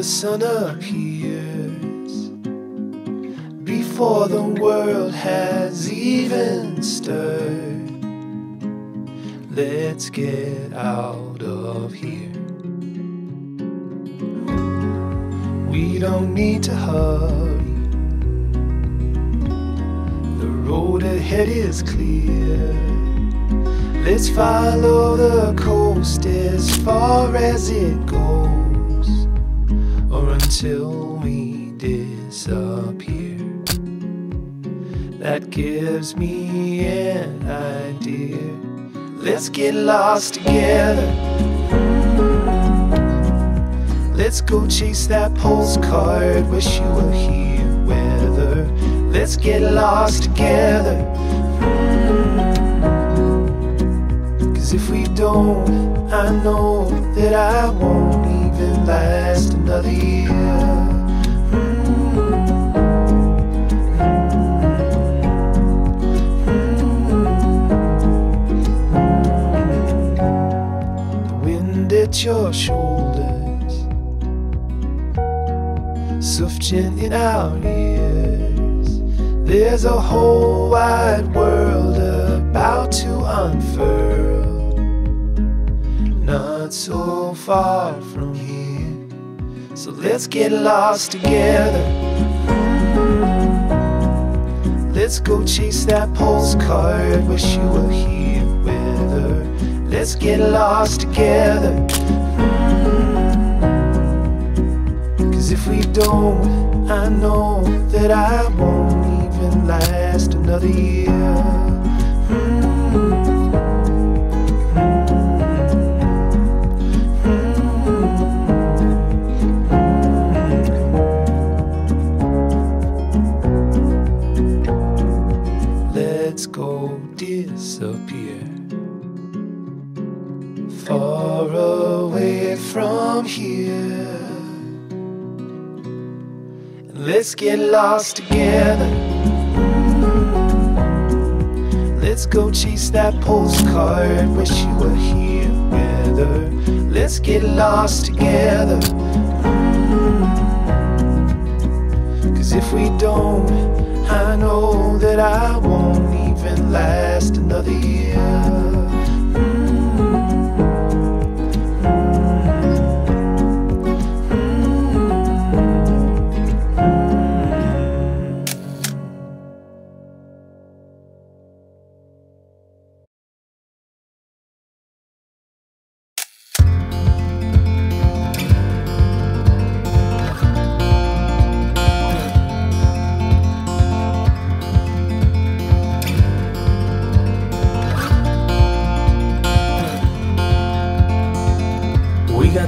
the sun appears, before the world has even stirred. Let's get out of here. We don't need to hurry. The road ahead is clear. Let's follow the coast as far as it goes, until we disappear. That gives me an idea. Let's get lost together. Let's go chase that postcard. Wish you were here, weather. Let's get lost together. Cause if we don't, I know that I won't last another year. The wind at your shoulders, sufficient in our ears. There's a whole wide world about to unfurl, not so far from here. So let's get lost together. Let's go chase that postcard. Wish you were here with her. Let's get lost together. Cause if we don't, I know that I won't even last another year. Hmm. Let's go disappear far away from here. Let's get lost together. Let's go chase that postcard. Wish you were here with her. Let's get lost together. Cause if we don't, I know that I won't even last another year.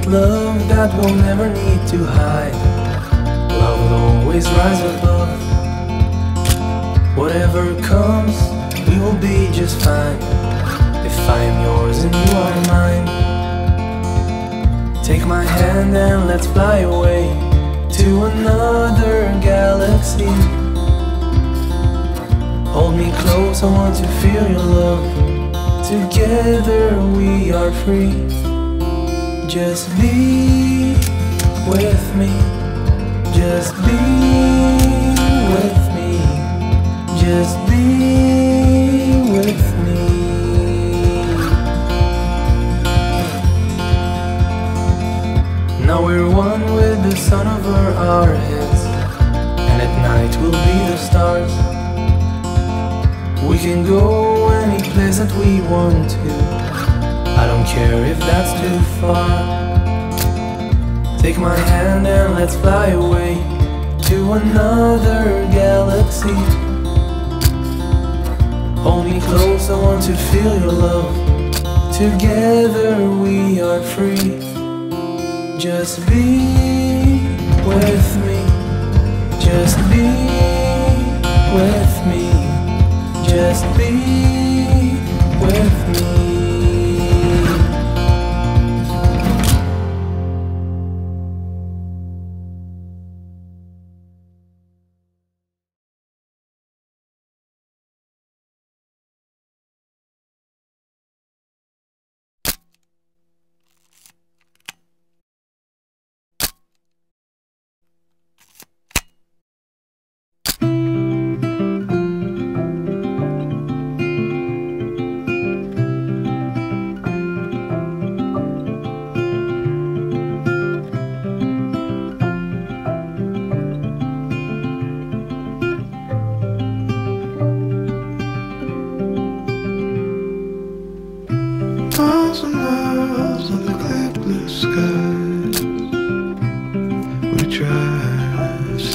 Got love that we'll never need to hide. Love will always rise above. Whatever comes, we will be just fine. If I am yours and you are mine. Take my hand and let's fly away to another galaxy. Hold me close, I want to feel your love. Together we are free. Just be with me. Just be with me. Just be with me. Now we're one with the sun over our heads, and at night we'll be the stars. We can go any place that we want to. I don't care if that's too far. Take my hand and let's fly away to another galaxy. Hold me close, I want to feel your love. Together we are free. Just be with me. Just be with me. Just be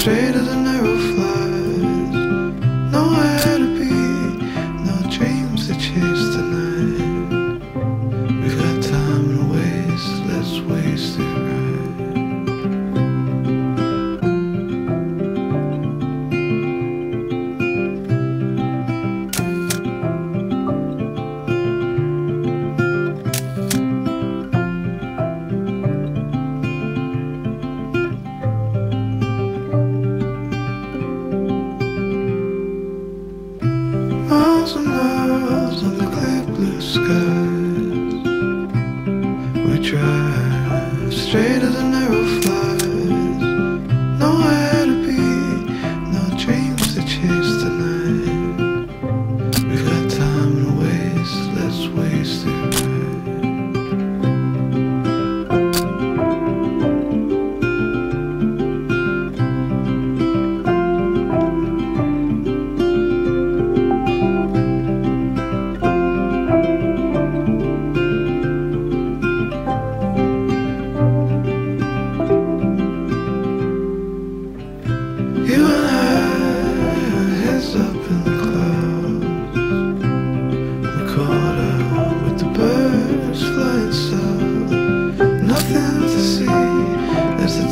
shade than the straight as an arrow flies.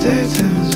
Satan.